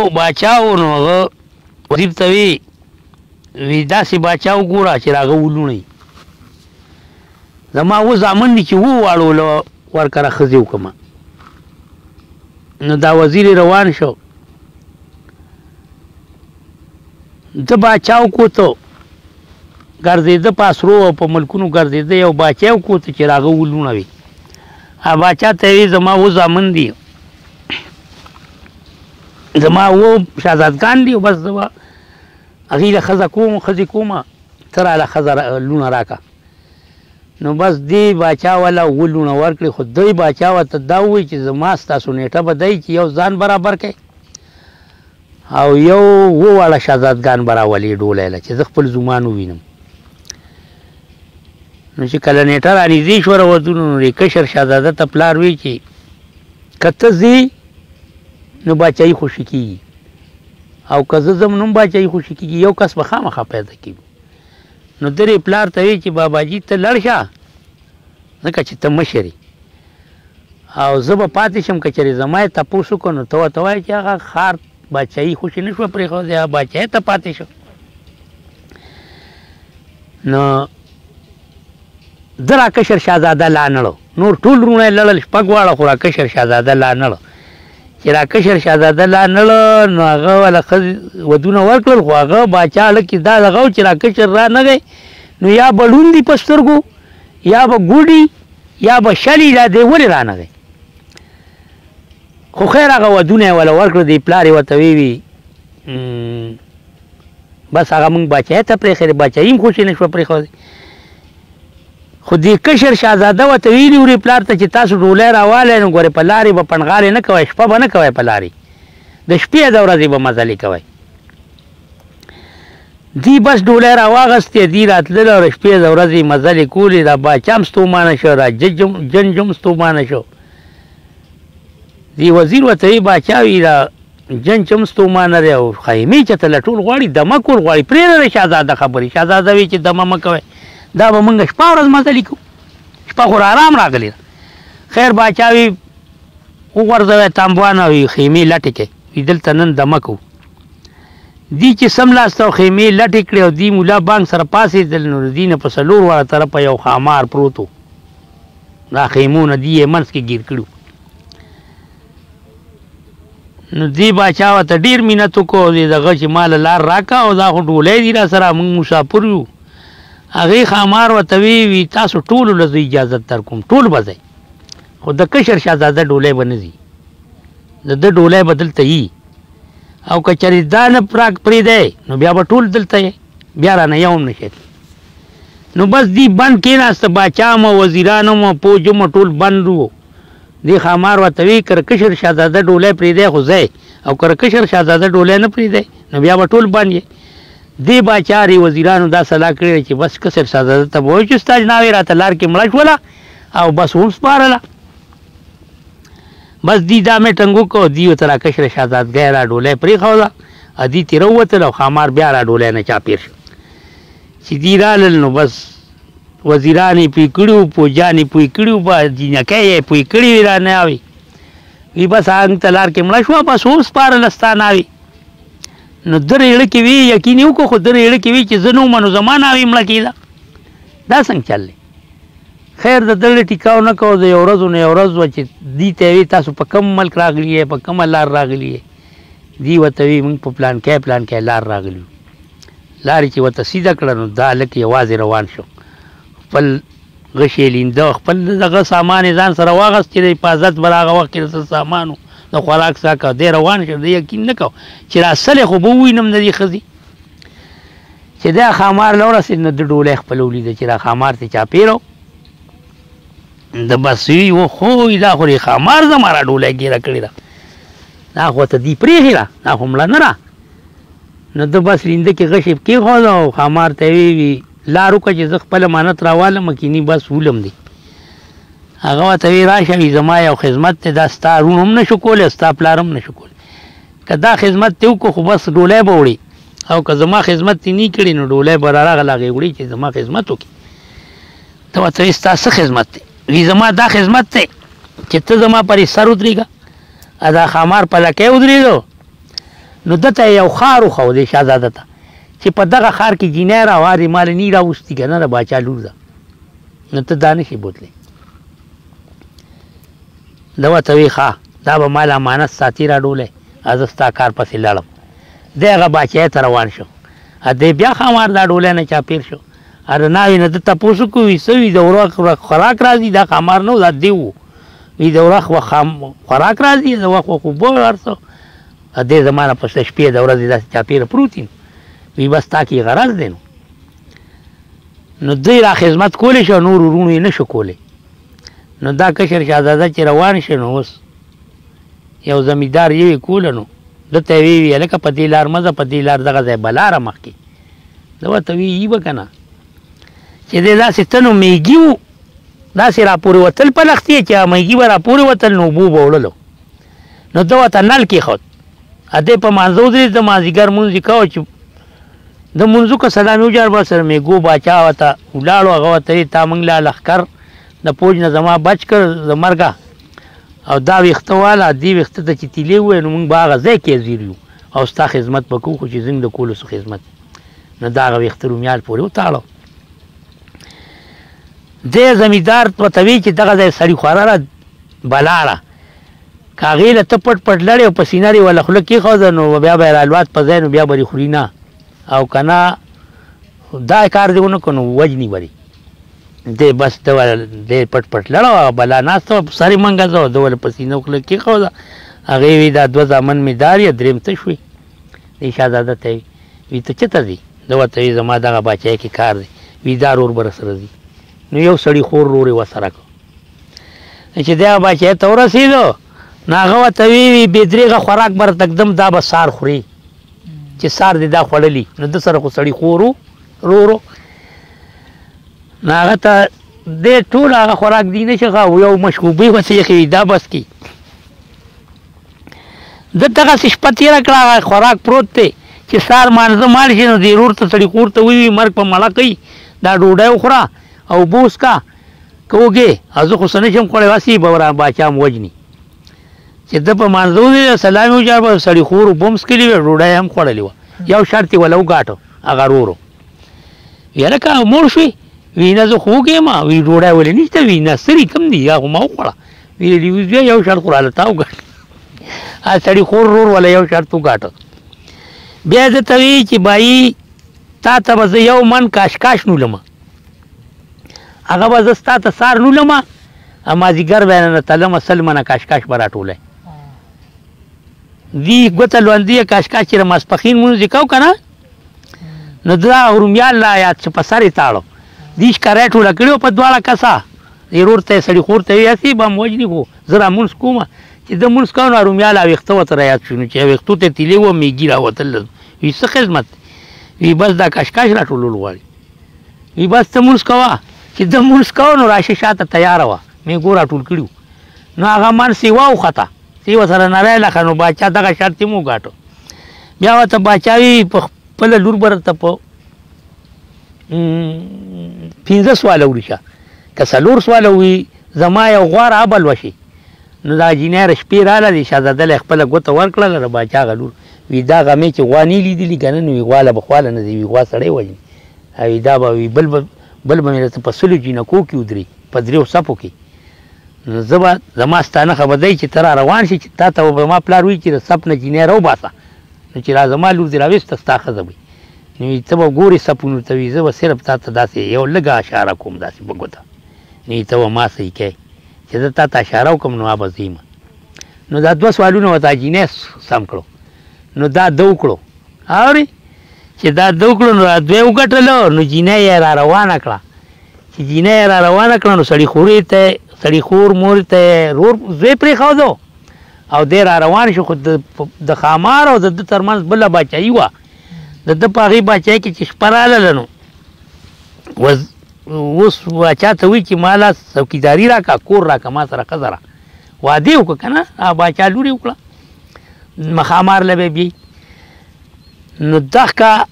او باچا و نو هغه وزیر ته وی وی داسې باچا وګوره چې راغه ولونی زما و ځامن دي چې وو واړو له ورکره ښځې وکړم نو دا وزیر روان شو د باچا وکوتو ګرځېده په اسرو او په ملکونو ګرځېده یو باچا وکوتو چې راغه ولونه وي باچا ته یې زما و ځامن دي زما و شازادګان دی بس زما هغه له خزه کوم خزه کومه تر له خزه لونه راکا نو بس دی باچا ولا ولونه ورکړي خو دی باچا وته دا وی چې زما ستاسو نیټه بدای چې یو ځان برابر کړي او یو وواړه شازادګان براولي ډولې له چې خپل زمان وینم نو چې کله نیټه را نږدې شو راوتونو نو کشر شازاده ته پلار وی چې که ته ځې نو باچاهي خوشې کېږي او که زه ځم نو هم باچاهي خوشې کېږي یو کس به خامخا پیدا کېږو نو ده یې پلار ته وایي چې باباجي ته لړ شه ځکه چې ته مشر او زه به پاتې شم که چېرې زما یې تپوس وکړو نو ته ورته وایه چې هغه ښار باچاهي خو چې نه شوه پرېښودی هغه باچاهۍ ته پاتې شو نو د راکشر شهزاده لا نړو نور ټول رونه لړل شپږ واړه خو راکشر شهزاده لا نړو چې راکشر شهزاده لا نړو نو هغه ولا ودونه ورکړل خو هغه باچا لکه دا دغه چې راکشر را نه گئی نو یا بلون دی پسترګو یا به ګوډي یا به شلی لا دی ولې را نه گئی خو خیر هغه ودونه یې وله ورکړه دی پلار یې ورته وی وي بس هغه مونږ بچی ته پرېښی دی بچایي هم خوشې نه شوه پرېښودی خو دې کشر شهزاده ورته ویلي ورې پلار ته چې تاسو ډولی راوالی نو ګورې په لارې به پنډغالې نه کوئ شپه به نه کوئ په لارې د شپې د ورځې به مزلې کوئ دی بس ډولی راواغستې دی راتلل او شپې د ورځې مزلې کولې دا باچا هم ستومانه شو دا جج جنج هم ستومانه شو دی وزیر وته یې باچا وی دا جن چم ستومانه دی او قایمې چې ته لټول غواړي دمه کول غواړي پرې نه شهزاده خبرې شهزاده وی چې دمه مه کوئ دا به موږ شپه ورځ مزلې کوو شپه خو آرام راغلی خیر باچا وی وغورځوی تامبوانه وي خیمې لټې کوي وي دلته نن دمه کوو دی چې سملاسته او خیمې لټې کړې او دی مولا بانک سره پاسېدل نو د دینه په څلور واړه طرفه یو ښامار پروت و دا خیمو نه دی منځ کې ګیر کړو نو دی باچا ته ډیر مینت وکړو دی دغه چې مال لار راکا او دا خو ټولې دی را سره موږ مسافر یو هغه خامار وته وی وی تاسو ټول له اجازه تر کوم ټول بځای خو د کشر شاهزاده ډولې بنځي د د ډولې بدلته یي او کچری دا نه پراک پری دی نو بیا به ټول دلته بیا را نه یوم نشي نو بس دی بند کیناسته باچا هم وزیران هم پوج هم ټول بند وو دی خامار ورته وی کر کشر شاهزاده ډوله پریده خو ځای او کر کشر شاهزاده ډوله نه پریده نو بیا به ټول بند یې دی باچا ری وزیرانو دا صلاح کړی چې بس کسر شاهزاده ته وای چې ستا جناوې راته لار کې مړه شوله او بس هم سپارله بس دی دا میټنګ وکړ او دی ورته راکشره شهزادګۍ راډولی پرېښوده او دی ترې راووتل او ښامار بیا راډولی نه چاپېر شو چې دی رالل نو بس وزیران یې پوه کړي وو پوجان یې پوه کړي وو په جینکۍ یې پوه کړي وي را نه وي وی بس هغه ته لار کې مړه شوه بس وسپارله ستا ناوې نو د ریړه کې وی یقین یې وکړو خو د ریړه کې وی چې زه نه وم نو زما ناوې مړه کېده دا څنګه چل دی خیر د دلې ټیکاو نه کو د یو ورځ نه یو ورځ و چې دی ته وی تاسو په کم ملک راغلی یې په کم لار راغلی یې دی وته وی موږ په پلان کې پلان کې لار راغلی لار چې وته سیده کړه نو دا لک یوازې روان شو خپل غشې لینده خپل دغه سامان ځان سره واغست چې د حفاظت بر هغه وخت کې د سامانو د خوراک ساکه دی روان شو دی یقین نه کو چې راسله خو به وینم د دې خزي چې دا خامار له ورسېد نو د ډولۍ خپل ولیده چې دا خامار ته چاپېره د بصري و خو دا خو یې خامار زما را ډوله ګیره کړې ده دا خو ته دې پرېښې ده دا خو مړه نه ده نو د بصري انده کې غشې کېښوده او خامار ته یې وی لار وکړه چې زه خپله مانت راوالم کینی بس ولم دی هغه ورته وی راشه وي زما یو خدمت دی دا ستا روڼ هم نه شو کولی ستا پلار هم نه شو کولی که دا خدمت تې وکړو خو بس ډولۍ به وړې او که زما خدمت تې نۀ کړې نو ډولۍ به راغله هغې وړې چې زما خدمت وکړي ته ورته وایي ستا څه خدمت دی وي زما دا خدمت دی چې ته زما پر سر ودرېږه دا خامار په لکۍ ودرېږه نو ده ته یو ښار وښودی شهزاده ته چې په دغه ښار کې جینۍ راوارې مالې نی راوستي که نه د باچا لور ده نو ته دا نشي بوتلی ده ورته وي ښه دا به ما له امانت ساتي راډولی او زه ستا کار پسې لاړم دی هغه باچایۍ ته روان شو دی بیا ښامار دا ډولی نه چاپیر شو او د ناوې نه ده تپوس وکړو وي څه وي د ورخ خوراک راځي دا ښامار نه و دا دیو و وي د ورخ خوراک راځي د وخت وخت اوبه هر څه دی زما نه پسله شپې د ورځې داسې چاپېره پروت یم وي بس تا کې غرض دی نو نو دوی را خدمت کولی شو نور ورونو یې نشو کولی نو دا کشر شهزاده چې روان شي نو اوس یو زمیندار یې کوله نو ده ته وی وی لکه په دې لار مزه په دې لار دغه ځای بلاره مخکې دا ورته وی یی وکنه چې دې داسې تنو میږي وو داسې را پورې وتل په لختې چې میږي به را پورې وتل نو اوبو به وړلو نو ده ورته نل کېښود ادې په مانځه ودرېد د مازدیګر مونځ یې کوه چې د منځو که سلامي وجار با سره میګو باچا وتا ولاړو هغه وته تا منګ لا لخر د پوج نه زما بچ کړ د مرګه او دا ویخته والا دی ویخته ته چې تیلې وې نو موږ باغه ځای کې زیریو او ستا خدمت وکړو خو چې زنګ د کولو سو خدمت نه دا غو ویخته رومیال پورې وتاړو د زمیدار په توی چې دغه ځای سړی خورا بلاړه که هغې له ته پټ پټ لړې او په سینه دې وله خوله کېښوده نو بیا به یې رالوات په ځای نو بیا به دې خوري نه او که نه دا کار دې ونه کړو نو وجني به دې دی بس د دی پټ پټ لړه وه بلا ناسته وه په سر یې منګه زه د ول په سینه خوله کېښوده هغې وی دا دوه زامن مې دار یا درېیم ته شوې دی شهزاده ته وي وي ته چېرته ځي ده ورته وي زما دغه باچایۍ کې کار دی وي دا رور به رسره ځي نو یو سړي خور رور یې ورسره کړ چې دا بچی ته ورسېدو نو هغه ورته ویوي بې درېغه خوراک به راته ږدم دا به سار خوري چې سار دې دا خوړلي نو ده سره خو سړي خورو رورو نو هغه ته دې ټول هغه خوراک دی نه شي خو یو مشکوبې به سېخي دا بس کی د دغه شپه تېره کړه هغه خوراک پروت دی چې سار مانځه مال شي نو دې رور ته سړي خور ته ویوي مرګ په مړه کوي دا ډوډۍ وخوره او بوس کا که وګې او زه خو څه نه شم کولی هسې به وران باچا م وژني چې ده په مانځه وویل سلام یې وجار به سړي خور اوبه هم څکلي وې ډوډۍ هم خوړلې وه یو شرط یې وله وګاټه هغه رورو یاره که مړ شوې وی نه زه خو وږی ما وی ډوډۍ ولې نشته وی نه سري کوم دي دا خو ما وخوړه وی ډیوز بیا یو شرط خو راله تا وګاټه ا سړي خور رور وله یو شرط وګاټه بیا زه ته وی چې بایی تا ته به زه یو من کاشکاش نولم هغه به زه ستا ته سار لولم مازیګر به نه تلم سل منه کاشکاش به راټولی دی ګوته لوندی کاشکاش چې ماسپخین مونځ یې کو که نه نو دا رومیال لا یاد چې په سر یې تاړو دیش کرای ټوله کړي په دواړه کسه ضرور ته سړي خور ته یې هسې به موجني خو زه را مونځ کوم چې د مونځ کوم نو رومیال او ویښته ورته را یاد شو نو چې ویښتو ته تیلې و میږي راوتل وي څه خدمت وي بس دا کاشکاش راټولول غواړي وی بس ته مونږ کوا چې د مونږ کوا نو راشه شاته تیار و می ګورا ټول کړو نو هغه من سیوا او خطا سیوا سره نه رااله خنو بچا دغه شرط مو غاټو بیا وته بچاوی په خپل لور برته په پنځه سوال ورشه که څلور سوال وي زما یو غوار ابل وشي نو دا جینه رشپې رااله دي شاده د خپل غوته ورکړه لره بچا غلور وی دا غمې چې غوا نه لیدلی کنه نو غوا له بخواله نه دی وی غوا سړی وژني او دا به وی بل بل به ملت په سلو جنکو کې ودري په دریو صفو کې نو زه به زما ستانه خبر دی چې تر روان شي چې تا ته به ما پلار وی چې د سپ نه جنې راو باسه نو چې را زما لور دی راويسته ستا خزه وي نو ته به ګوري سپونو ته وی زه به صرف تا ته داسې یو لګه اشاره کوم داسې بګوته نو ته ما سې کې چې زه تا ته اشاره کوم نو ابا زیمه نو دا دوه سوالونه وتا جینې سم کړو نو دا د وکړو اوري چې دا د وکړو نو دوی وکټلو نو جینې یې را روانه کړه چې جینې یې را روانه کړه نو سړی خورې ته سړی خور مور ته رور زوی پرې خو دو او دې را روان شو خو د خامار او د ترمنځ بل بچای و د د پاغي بچای کې چې شپراله لنو وز اوس واچا ته وی چې مالا څوکیداری راکا کور راکا ما سره خزره واده وکړه کنه هغه باچا لوري وکړه مخامار لبه بي نو دغه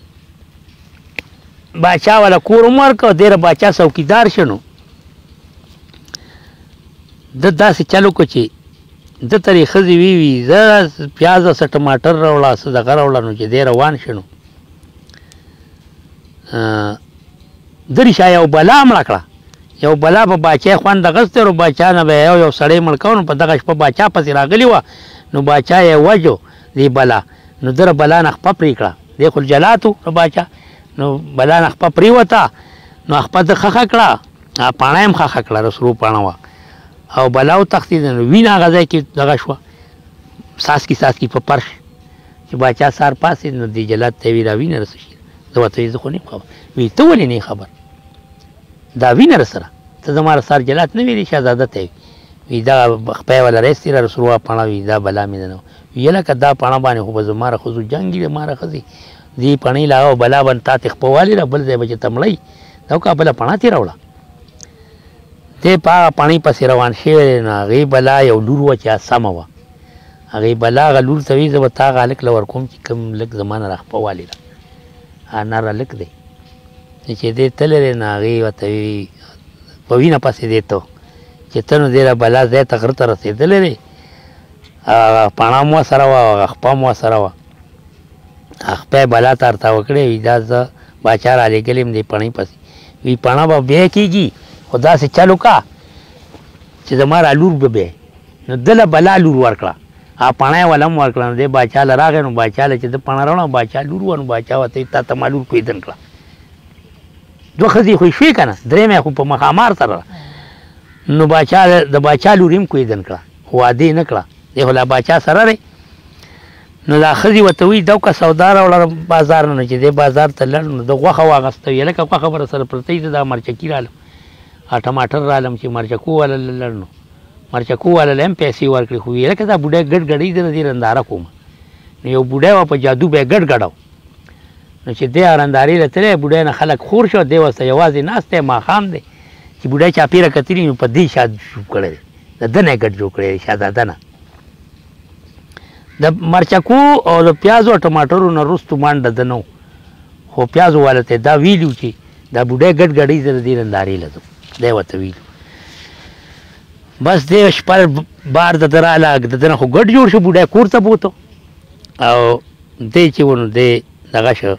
باچا ولا کور عمر کو دیر باچا څوکیدار شنو د داسې چلو کو چې د ترې خزي وی وی ز پیاز او ټماټر راوړه س د غره وړه نو چې دیر روان شنو درې شای او بلا مړ کړه یو بلا په باچا خوند اخیستی او باچا نه به یو یو سړی مړ کاوه نو په دغه شپه باچا پسې راغلي وه نو باچا یې وژو دې بلا نو ده بلا نه خپه پرې کړه دی خو جلات و د باچا نو بلا نه خپه پرېوته نو خپه ده خخه کړه پاڼه هم خخه کړه د سرو پاڼه وه او بلا وتښتېد نو وینه هغه ځای کې دغه شوه څاڅکي څاڅکي په فرش چې باچا سار پاسېد نو دې جلات ته یې ویل راوینه رسه شي ده ورته زه خو نه یم خبر وی ته ولې نه خبر دا وینر سره ته زما رسار جلات نه ویلی شهزاده ته وی دا خپای ولا رئیس تیرا رسروا پاڼه وی دا بلا مې نه ویله که دا پاڼه باندې خو به زما را خزو جنگ دی ما را خزي دی پاڼې لا او بلا باندې تا ته خپوالي را بل ځای بچ تمړی دا کا بل پاڼه تیر وړه دې پا پاڼې پس روان شي نه غي بلا یو لور و چې سم و هغه بلا غلور ته وی زه به تا غالک لور کوم چې کم لک زمانه را خپوالي را نار لک دی چې دې تللی دی نو هغې ورته ویلي په وینه پسې دی ته چې ته نو دې له بلا ځای ته غره ته رسېدلی دی هغه پاڼه هم ورسره وه او هغه خپه هم ورسره وه خپه یې بلا ته ارته وکړې وي دا زه باچا رالېږلی یم دې پڼۍ پسې وي پاڼه به بیا کېږي خو داسې چل وکړه چې زما رالور به بیا نو ده له بلا لور ورکړه او پڼه یې ولم ورکړه نو دی باچا له راغی نو باچا له چې ده پڼه راوړه باچا لور وه نو باچا ورته ویل تا ته ما لور کویدن کړه دوه ښځې خو یې شوې که نه درېیمه خو په مخامار سره ده نو باچا د باچا لور هم کویدن کړه خو واده یې نه کړه دی خو لا باچا سره دی نو دا ښځې ورته وایي دا که سودا راوړه بازار نه چې دی بازار ته لړ نو د غوښه واغسته وي هلکه غوښه به سره پرته وي ته دا مرچکي رالم ټماټر رالم چې مرچکو والا لړ نو مرچکو والا له هم پیسې ورکړې خو ویې لکه دا بوډی ګډ ګډوي زه د دې رنداره کوم نو یو بوډی وه په جادو به یې ګډ ګډو نو چې دی رندارې له تللی بوډی نه خلک خور شو دی ورسره یوازې ناست دی ماښام دی چې بوډی چاپېره کتلي نو په دې شاد شوب کړی دی د ده نه یې ګډ جوړ کړی دی شهزاده نه د مرچکو او د پیازو او ټماټرو نه وروستو مانډه ده نه خو پیازو والا ته دا ویلي چې دا بوډی ګډ ګډوي زه د دې رندارې له ځم خدای ورته ویلي بس دی شپه بار د ده راله د ده نه خو ګډ جوړ شو بوډا کور ته بوته او دی چې و نو دی دغه شو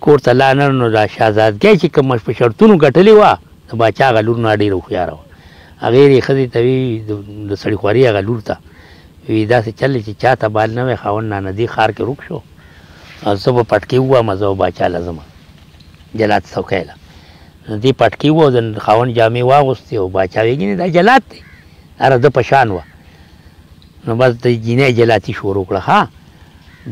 کور ته لا نه نو دا شهزادګۍ چې کوم په شرطونو ګټلې وه د باچا هغه لور نه ډېره هوښیاره وه هغې یې ښځې ته وی د سړي خواري هغه لور ته وی داسې چل چې چا ته بال نه وی خاوند نانه دې ښار کې روک شو او زه به پټکې ووهم زه به باچا له ځمه جلات څوکۍ له نو دی پټکی وو او د خاوند جامې واغوستې او باچا وی ګینې دا جلات دی اره ده په شان وه نو بس د جینۍ جلاتي شروع کړه ها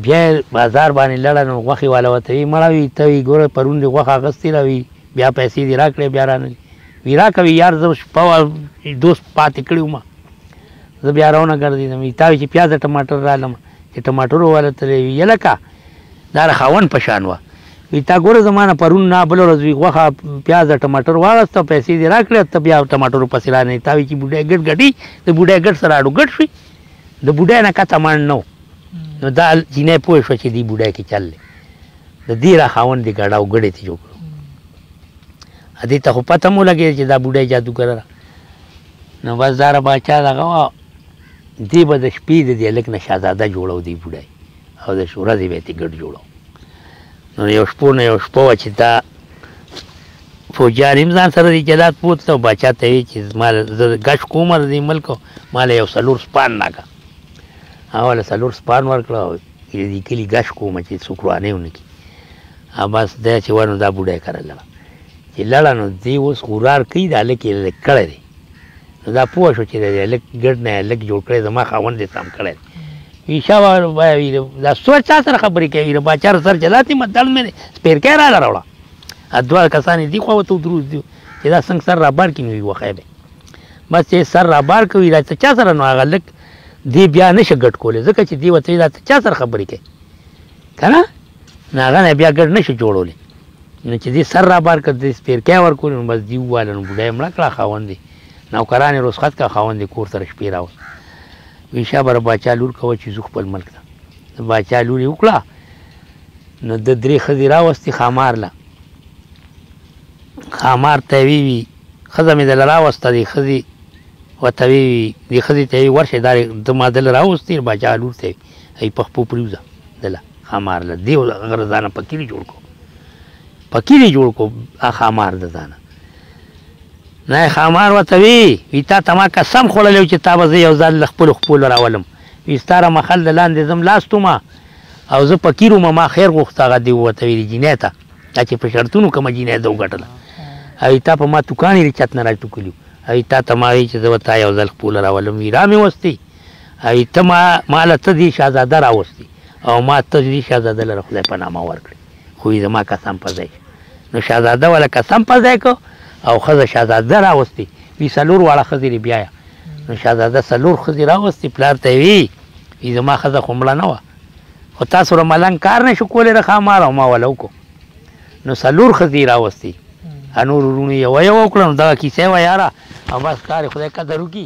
بیا بازار باندې لړه نو غوښې والا ورته وی مړه وی ته وی ګوره پرون دې غوښه اخیستې را وی بیا پیسې دې راکړې بیا رانه وی راکوي یار زه شپه وه دوست پاتې کړی وم زه بیا راونه ګرځېدم وی تا وی چې پیاز ټماټر رالم چې ټماټرو والا ته وی یلکه دا د خاوند په شان وه. وي تا ګوره زما نه پرون نه بله ورځ وي غوښه پیاز ټماټر واغسته او پیسې دې راکړې ته بیا ټماټرو پسې را نه تا وي چې بوډۍ ګډ ګډي د بوډۍ ګډ سره اډو ګډ شوي د بوډۍ نه کته مڼ نه نو دا جینۍ پوه شوه چې دې بوډۍ کې چل دی د دې را خاوند دې ګډه او ګډې ته جوړ کړو دې ته خو پته مو لګېده چې دا بوډۍ جادوګره ده نو بس دا را باچا دغه وه دې به د شپې د دې هلک نه شهزاده جوړه و دې بوډۍ او د شورا دی به ټیکټ جوړو نو یو شپو نه یو شپو چې تا فوجیان هم ځان سره دی جلات پوت ته باچا ته وی چې مال زه غش کوم د ملک مال یو سلور سپان ناګه اوله سلور سپان ورکړه دې کلی غش کوم چې سوکرانه ونکي بس دا چې ونه دا بوډه کړل چې لړنو دی اوس غورار کوي دا لکه کړه دی نو دا پوه شو چې د هلک ګډ نه هلک جوړ کړی زما خاوند دې سم کړی وی شا وایي دا سور چا سره خبرې کوي د باچا سر چې داسې متل مې دی سپېرکی راله راوړه دوه کسان یې دي خوا ورته دروز دي چې دا څنګه سر رابار کړي نو وي وښی به بس چې سر رابار کوي دا ته چا سره نو هغه لک دی بیا نشه ګډ کولی ځکه چې دی ورته دا ته چا سره خبرې کوي که نه نو هغه نه بیا ګډ نشي جوړولی نو چې دې سر رابار کړ دې سپیرکی ورکولې نو بس دې وواله نو بوډۍ مړه کړه خاوند یې نوکران یې رسخت کړه خاوند یې کور ته د شپې راوست وی شابه د باچا لور کوه چې ځو خپل ملک ته د باچا لور یې وکړه نو د درې ښځې راوستې ښامار له ښامار ته یې ویوي ښځه مې دله راوسته دې ښځې ورته ویوي دې ښځې ته یې ورشئ دا د ما دله راوستې باچا لور ته یې په خپو پرېوځه دله ښامار له دې غره ځانه پکیری جوړ کو پکیری جوړ کو ښامار د ځانه نه ښامار ورته وی وی تا ته ما قسم خوړلی چې تا به زه یو ځل له خپلو خپلو راولم وی ستا را مخل د لاندې زم لاس تومه او زه فقیر وم ما خیر غوښته هغه دې ووته ویلې جینۍ ته دا چې په شرطونو کومه جینۍ ده وګټله او تا په ما توکاڼې د چت نه راټوکلي او تا ته ما وی چې زه به تا یو ځل خپله راولم وی را مې وستې ای ته ما ما له څه دي شهزاده راوستي او ما ته دي شهزاده لره خدای په نامه ورکړي خو یې زما قسم په ځای نو شهزاده ولا قسم په ځای کو او خزه شهزاده راوستي وی سلور واړه خزې بیا نو شهزاده سلور خزې راوستي پلار ته وی وی زما خزه خمړه نه و خو تاسو را ملنګ کار نشو کولی رخا مار او ما ولو کو نو سلور خزې راوستي انور ورونو یو یو وکړم دا کیسه و یاره او بس کار خدای قدر وکړي